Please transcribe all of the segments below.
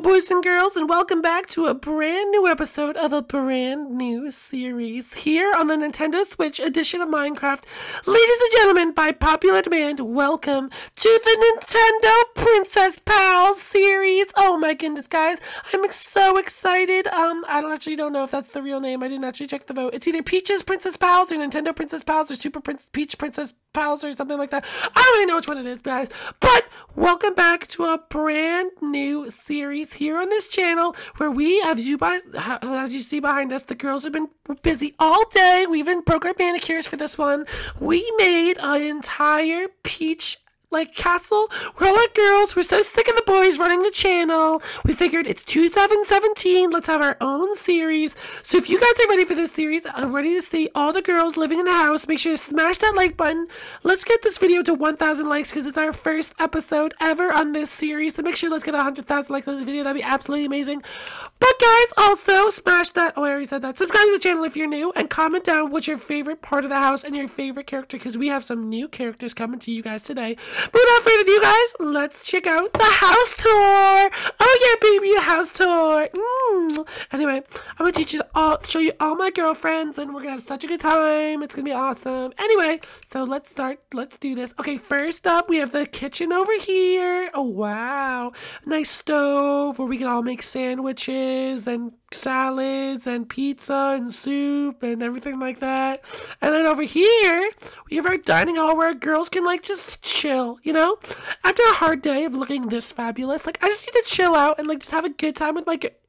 Boys and girls, and welcome back to a brand new episode of a brand new series here on the Nintendo Switch edition of Minecraft. Ladies and gentlemen, by popular demand, welcome to the Nintendo Princess Pals series. Oh my goodness, guys, I'm so excited. Um, I don't actually don't know if that's the real name. I didn't actually check the vote. It's either Peaches Princess Pals or Nintendo Princess Pals or Super Prince Peach Princess Pals or something like that. I don't really know which one it is, guys. But welcome back to a brand new series here on this channel where we, as you by, as you see behind us, the girls have been busy all day. We even broke our manicures for this one. We made an entire peach like castle where all like girls We're so sick of the boys running the channel. We figured it's 2017. Let's have our own series. So if you guys are ready for this series, I'm ready to see all the girls living in the house. Make sure to smash that like button. Let's get this video to 1,000 likes because it's our first episode ever on this series. So make sure let's get 100,000 likes on the video. That'd be absolutely amazing. But guys, also smash that. Oh, I already said that. Subscribe to the channel if you're new and comment down what's your favorite part of the house and your favorite character because we have some new characters coming to you guys today. But without further ado, guys, let's check out the house tour. Oh yeah, baby, the house tour. Mm. Anyway, I'm gonna teach you all, show you all my girlfriends, and we're gonna have such a good time. It's gonna be awesome. Anyway, so let's start. Let's do this. Okay, first up, we have the kitchen over here. Oh wow, nice stove where we can all make sandwiches and salads and pizza and soup and everything like that. And then over here, we have our dining hall where girls can like just chill, you know? After a hard day of looking this fabulous, like I just need to chill out and like just have a good time with like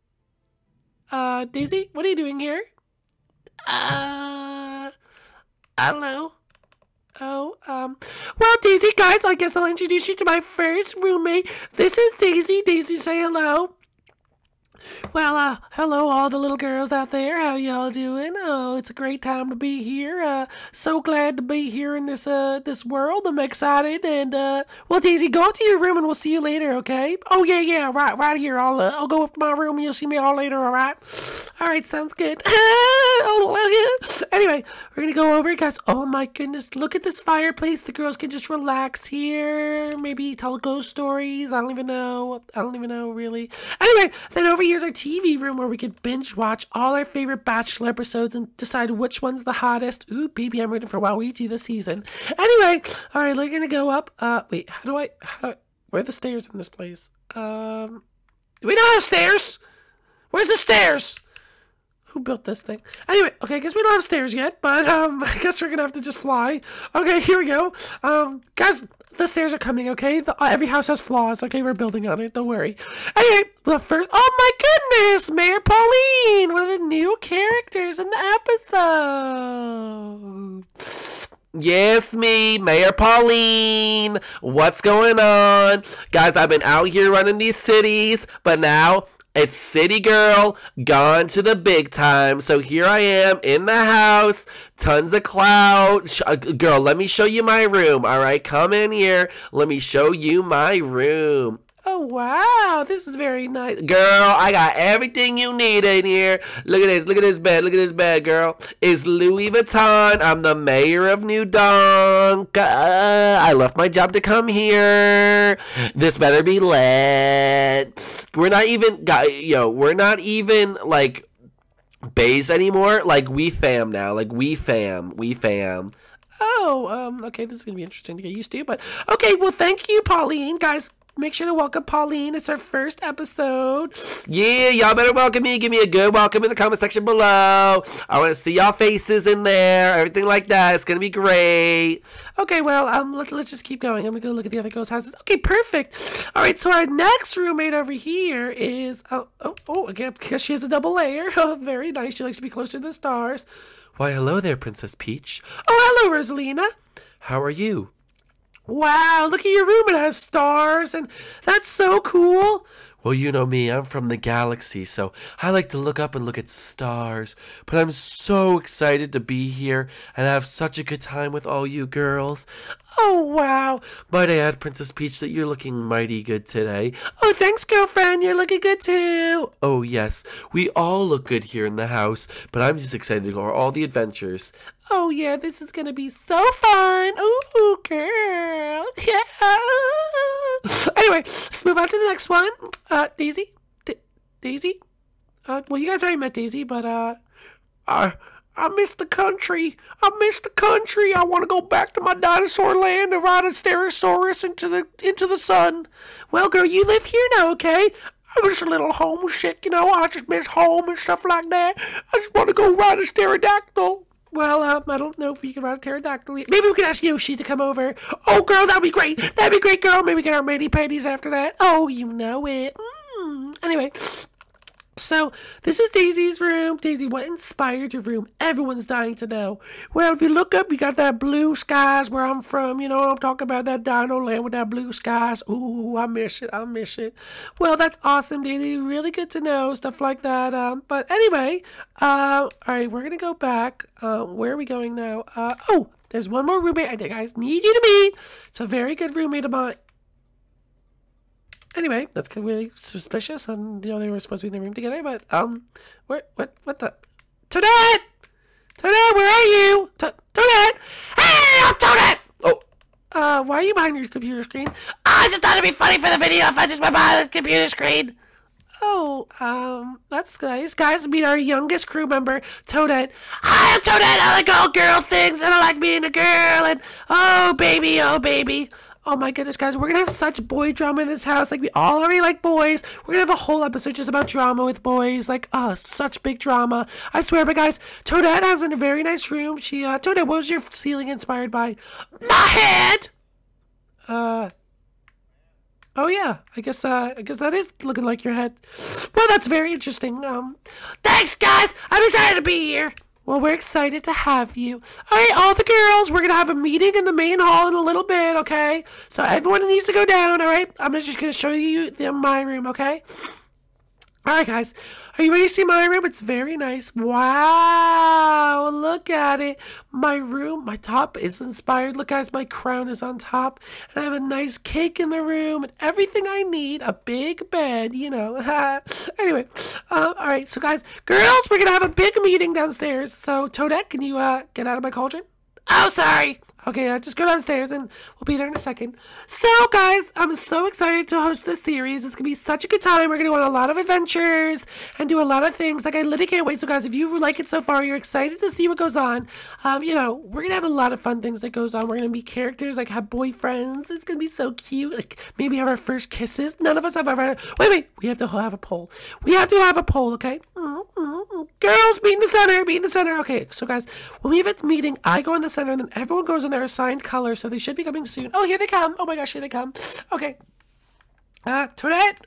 uh Daisy, what are you doing here? Uh I don't know. Oh, um, well, Daisy, guys, I guess I'll introduce you to my first roommate. This is Daisy. Daisy, say hello. Well, uh, hello, all the little girls out there. How y'all doing? Oh, it's a great time to be here. Uh, so glad to be here in this uh this world. I'm excited. And uh, well, Daisy, go up to your room and we'll see you later. Okay? Oh yeah, yeah, right, right here. I'll uh, I'll go up to my room and you'll see me all later. All right? All right, sounds good. anyway, we're gonna go over, guys. Oh my goodness, look at this fireplace. The girls can just relax here. Maybe tell ghost stories. I don't even know. I don't even know really. Anyway, then over here's our TV room where we could binge watch all our favorite Bachelor episodes and decide which one's the hottest. Ooh, baby, I'm rooting for Waluigi this season. Anyway, all right, we're gonna go up. Uh, wait, how do I? How do I? Where are the stairs in this place? Um, do we not have stairs? Where's the stairs? Who built this thing? Anyway, okay, I guess we don't have stairs yet, but um, I guess we're gonna have to just fly. Okay, here we go. Um, guys, the stairs are coming. Okay, the, uh, every house has flaws. Okay, we're building on it. Don't worry. Anyway, the first. Oh my goodness, Mayor Pauline, one of the new characters in the episode. Yes, me, Mayor Pauline. What's going on? Guys, I've been out here running these cities, but now it's City Girl gone to the big time. So here I am in the house, tons of clout. Uh, girl, let me show you my room. All right, come in here. Let me show you my room. Oh wow, this is very nice. Girl, I got everything you need in here. Look at this, look at this bed, look at this bed, girl. It's Louis Vuitton. I'm the mayor of New Donk. Uh, I left my job to come here. This better be lit. We're not even, yo, we're not even like base anymore. Like we fam now. Like we fam, we fam. Oh, um, okay, this is gonna be interesting to get used to, but okay, well, thank you, Pauline, guys make sure to welcome Pauline. It's our first episode. Yeah, y'all better welcome me. Give me a good welcome in the comment section below. I want to see y'all faces in there, everything like that. It's gonna be great. Okay, well, um, let's let's just keep going. I'm gonna go look at the other ghost houses. Okay, perfect. All right, so our next roommate over here is oh oh oh again because she has a double layer. Oh, very nice. She likes to be closer to the stars. Why, hello there, Princess Peach. Oh, hello, Rosalina. How are you? Wow, look at your room. It has stars, and that's so cool. Well, you know me, I'm from the galaxy, so I like to look up and look at stars. But I'm so excited to be here and have such a good time with all you girls. Oh, wow. Might I add, Princess Peach, that you're looking mighty good today. Oh, thanks, girlfriend. You're looking good, too. Oh, yes. We all look good here in the house, but I'm just excited to go on all the adventures. Oh, yeah, this is going to be so fun. Ooh, girl. Yeah. Anyway, let's move on to the next one. Uh, Daisy, Daisy? Uh, well, you guys already met Daisy, but uh, I I miss the country. I miss the country. I want to go back to my dinosaur land and ride a Stegosaurus into the into the sun. Well, girl, you live here now, okay? I'm just a little home homesick, you know. I just miss home and stuff like that. I just want to go ride a pterodactyl. Well, um, I don't know if you can ride a pterodactyl. Maybe we can ask Yoshi to come over. Oh, girl, that'd be great. That'd be great, girl. Maybe get our mani panties after that. Oh, you know it. Mm. Anyway, so this is Daisy's room. Daisy, what inspired your room? Everyone's dying to know. Well, if you look up, you got that blue skies where I'm from. You know what I'm talking about? That dino land with that blue skies. Ooh, I miss it. I miss it. Well, that's awesome, Daisy. Really good to know stuff like that. Um, but anyway, uh, all right, we're gonna go back. Uh, where are we going now? Uh, oh, there's one more roommate I guys need you to meet. It's a very good roommate of mine. Anyway, that's kind of really suspicious, and you know they were supposed to be in the room together. But um, where, what, what the? Toadette, Toadette, where are you? To- Toadette, hey, I'm Toadette. Oh, uh, why are you behind your computer screen? I just thought it'd be funny for the video if I just went behind the computer screen. Oh, um, that's nice. Guys, meet our youngest crew member, Toadette. Hi, I'm Toadette. I like all girl things, and I like being a girl, and oh, baby, oh, baby. Oh my goodness, guys, we're gonna have such boy drama in this house. Like, we all already like boys. We're gonna have a whole episode just about drama with boys. Like, oh, such big drama. I swear, but guys, Toadette has a very nice room. She, uh, Toadette, what was your ceiling inspired by? My head! Uh, Oh yeah, I guess uh, I guess that is looking like your head. Well, that's very interesting. Um, thanks, guys. I'm excited to be here. Well, we're excited to have you. All right, all the girls, we're gonna have a meeting in the main hall in a little bit. Okay, so everyone needs to go down. All right, I'm just gonna show you the, my room. Okay. All right, guys, are you ready to see my room? It's very nice. Wow, look at it. My room, my top is inspired. Look, guys, my crown is on top, and I have a nice cake in the room and everything I need. A big bed, you know. anyway, uh, all right, so guys, girls, we're gonna have a big meeting downstairs. So, Toadette, can you uh, get out of my cauldron? Oh, sorry. Okay, uh, just go downstairs and we'll be there in a second. So, guys, I'm so excited to host this series. It's going to be such a good time. We're going to go on a lot of adventures and do a lot of things. Like, I literally can't wait. So, guys, if you like it so far, you're excited to see what goes on. Um, you know, we're going to have a lot of fun things that goes on. We're going to be characters, like have boyfriends. It's going to be so cute. Like, maybe have our first kisses. None of us have ever. Wait, wait. We have to have a poll. We have to have a poll, okay? Girls, be in the center. Be in the center. Okay, so, guys, when we have a meeting, I go in the center and then everyone goes in their assigned color, so they should be coming soon. Oh, here they come. Oh my gosh, here they come. Okay. Uh, Toadette?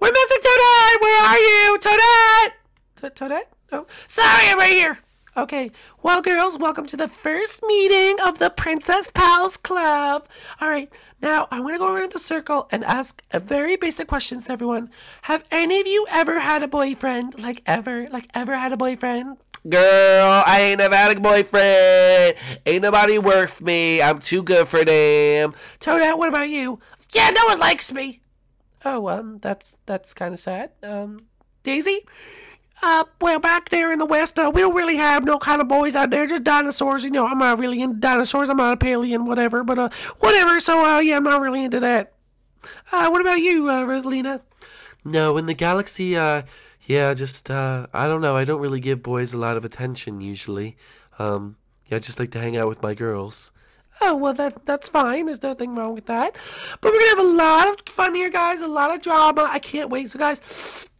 We're missing Toadette! Where are you? Toadette! Toadette? Oh, sorry, I'm right here. Okay, well, girls, welcome to the first meeting of the Princess Pals Club. All right, now I'm going to go around the circle and ask a very basic questions to everyone. Have any of you ever had a boyfriend? Like, ever? Like, ever had a boyfriend? Girl, I ain't never had a boyfriend. Ain't nobody worth me. I'm too good for them. Toadette, what about you? Yeah, no one likes me. Oh, um, that's that's kind of sad. Um, Daisy? Uh, well, back there in the West, uh, we don't really have no kind of boys out there, just dinosaurs. You know, I'm not really into dinosaurs. I'm not a paleo, whatever, but, uh, whatever. So, uh, yeah, I'm not really into that. Uh, what about you, uh, Rosalina? No, in the galaxy, uh, yeah, just, uh, I don't know. I don't really give boys a lot of attention usually. Um, yeah, I just like to hang out with my girls. Oh, well, that that's fine. There's nothing wrong with that. But we're going to have a lot of fun here, guys. A lot of drama. I can't wait. So, guys,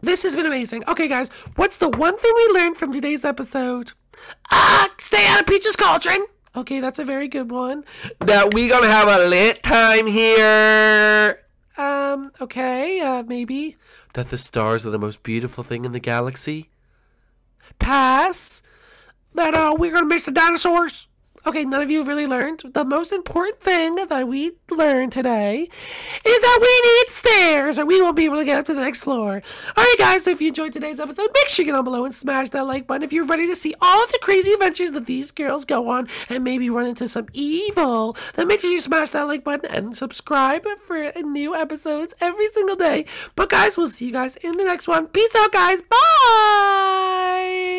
this has been amazing. Okay, guys, what's the one thing we learned from today's episode? Ah, stay out of Peach's cauldron. Okay, that's a very good one. That we gonna have a lit time here. Okay, uh, maybe. That the stars are the most beautiful thing in the galaxy. Pass. That, uh, we're gonna miss the dinosaurs. Okay, none of you really learned. The most important thing that we learned today is that we need stairs or we won't be able to get up to the next floor. Alright guys, so if you enjoyed today's episode, make sure you get down below and smash that like button if you're ready to see all of the crazy adventures that these girls go on and maybe run into some evil. Then make sure you smash that like button and subscribe for new episodes every single day. But guys, we'll see you guys in the next one. Peace out guys. Bye!